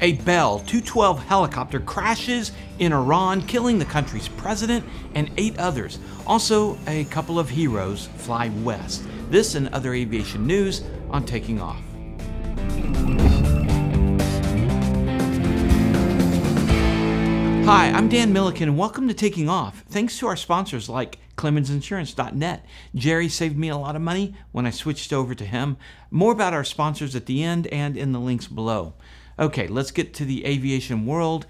A Bell 212 helicopter crashes in Iran, killing the country's president and eight others. Also, a couple of heroes fly west. This and other aviation news on Taking Off. Hi, I'm Dan Milliken, and welcome to Taking Off. Thanks to our sponsors like ClemensInsurance.net. Jerry saved me a lot of money when I switched over to him. More about our sponsors at the end and in the links below. Okay, let's get to the aviation world,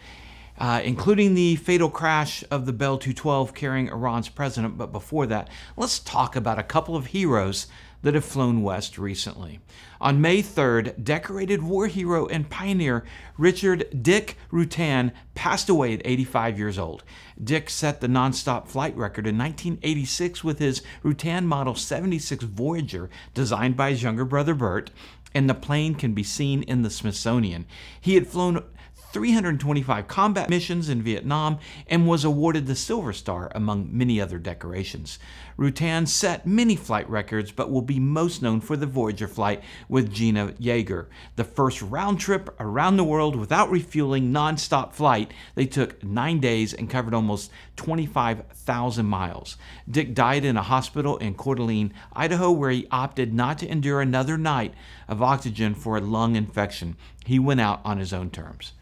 uh, including the fatal crash of the Bell 212 carrying Iran's president. But before that, let's talk about a couple of heroes that have flown west recently. On May 3rd, decorated war hero and pioneer Richard Dick Rutan passed away at 85 years old. Dick set the nonstop flight record in 1986 with his Rutan Model 76 Voyager, designed by his younger brother Burt, and the plane can be seen in the Smithsonian. He had flown 325 combat missions in Vietnam and was awarded the Silver Star among many other decorations. Rutan set many flight records but will be most known for the Voyager flight with Jeana Yeager, the first round trip around the world without refueling non-stop flight. They took 9 days and covered almost 25,000 miles. Dick died in a hospital in Coeur d'Alene, Idaho where he opted not to endure another night of oxygen for a lung infection. He went out on his own terms.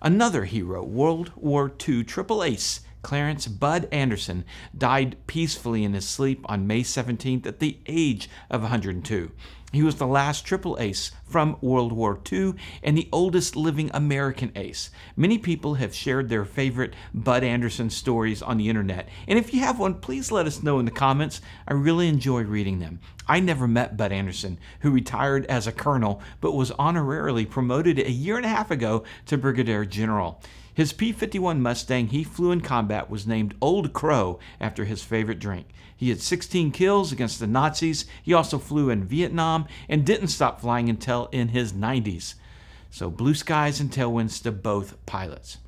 Another hero, World War II triple ace Clarence Bud Anderson, died peacefully in his sleep on May 17th at the age of 102. He was the last triple ace from World War II and the oldest living American ace. Many people have shared their favorite Bud Anderson stories on the internet, and if you have one, please let us know in the comments. I really enjoy reading them. I never met Bud Anderson, who retired as a colonel but was honorarily promoted a year and a half ago to brigadier general. His P 51 Mustang he flew in combat was named Old Crow after his favorite drink. He had 16 kills against the Nazis. He also flew in Vietnam and didn't stop flying until in his 90s. So, blue skies and tailwinds to both pilots.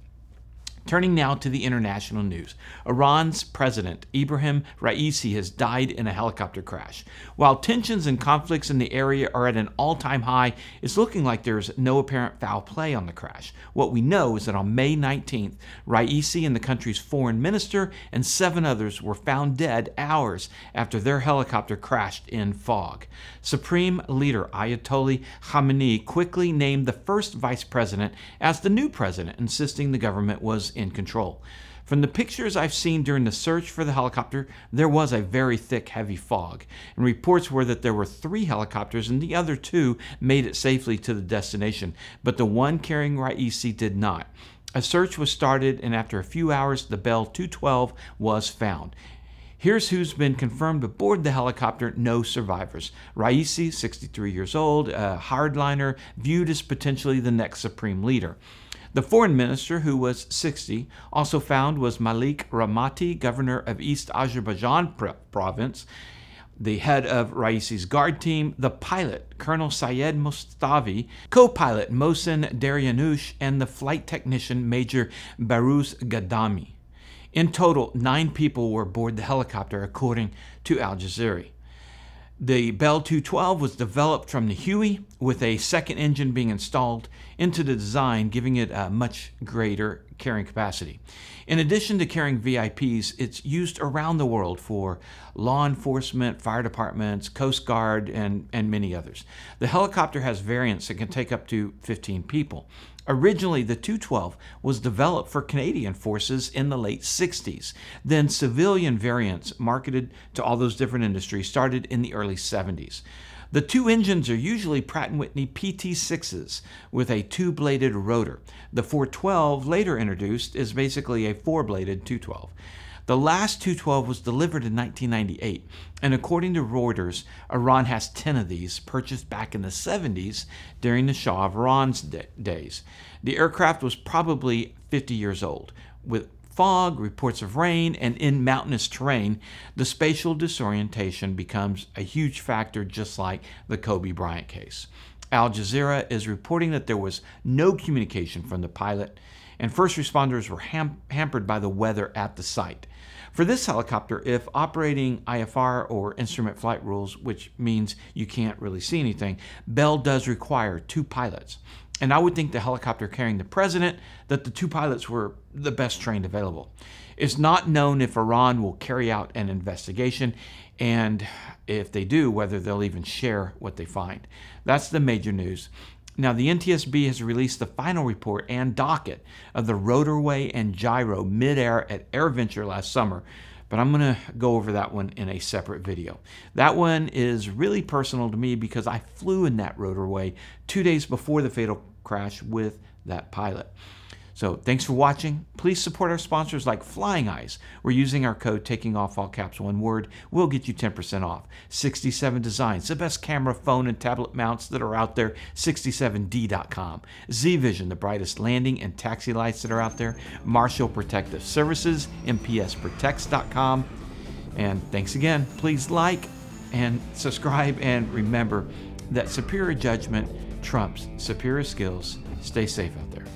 Turning now to the international news. Iran's president, Ibrahim Raisi, has died in a helicopter crash. While tensions and conflicts in the area are at an all time high, it's looking like there's no apparent foul play on the crash. What we know is that on May 19th, Raisi and the country's foreign minister and seven others were found dead hours after their helicopter crashed in fog. Supreme leader Ayatollah Khamenei quickly named the first vice president as the new president, insisting the government was in control. From the pictures I've seen during the search for the helicopter, there was a very thick, heavy fog, and reports were that there were three helicopters and the other two made it safely to the destination, but the one carrying Raisi did not. A search was started, and after a few hours, the Bell 212 was found. Here's who's been confirmed aboard the helicopter no survivors. Raisi, 63 years old, a hardliner, viewed as potentially the next supreme leader. The foreign minister, who was 60, also found was Malek Rahmati, governor of East Azerbaijan province, the head of Raisi's guard team, the pilot, Colonel Syed Mustavi, co-pilot Mohsen Daryanoush, and the flight technician, Major Baruz Gadami. In total, nine people were aboard the helicopter, according to Al Jazeera. The Bell 212 was developed from the Huey with a second engine being installed into the design, giving it a much greater carrying capacity. In addition to carrying VIPs, it's used around the world for law enforcement, fire departments, Coast Guard, and, and many others. The helicopter has variants that can take up to 15 people. Originally, the 212 was developed for Canadian forces in the late 60s. Then civilian variants marketed to all those different industries started in the early 70s. The two engines are usually Pratt & Whitney PT6s with a two-bladed rotor. The 412 later introduced is basically a four-bladed 212. The last 212 was delivered in 1998, and according to Reuters, Iran has 10 of these purchased back in the 70s during the Shah of Iran's days. The aircraft was probably 50 years old. With fog, reports of rain, and in mountainous terrain, the spatial disorientation becomes a huge factor, just like the Kobe Bryant case. Al Jazeera is reporting that there was no communication from the pilot, and first responders were ham hampered by the weather at the site. For this helicopter, if operating IFR or instrument flight rules, which means you can't really see anything, Bell does require two pilots. And I would think the helicopter carrying the president that the two pilots were the best trained available. It's not known if Iran will carry out an investigation and if they do, whether they'll even share what they find. That's the major news. Now, the NTSB has released the final report and docket of the RotorWay and gyro midair at AirVenture last summer, but I'm going to go over that one in a separate video. That one is really personal to me because I flew in that RotorWay two days before the fatal crash with that pilot. So thanks for watching. Please support our sponsors like Flying Eyes. We're using our code taking off all caps one word. We'll get you 10% off. 67 Designs, the best camera, phone, and tablet mounts that are out there. 67D.com. XeVision, the brightest landing and taxi lights that are out there. Marshal Protective Services, MPSProtects.com. And thanks again. Please like and subscribe and remember that superior judgment trumps superior skills. Stay safe out there.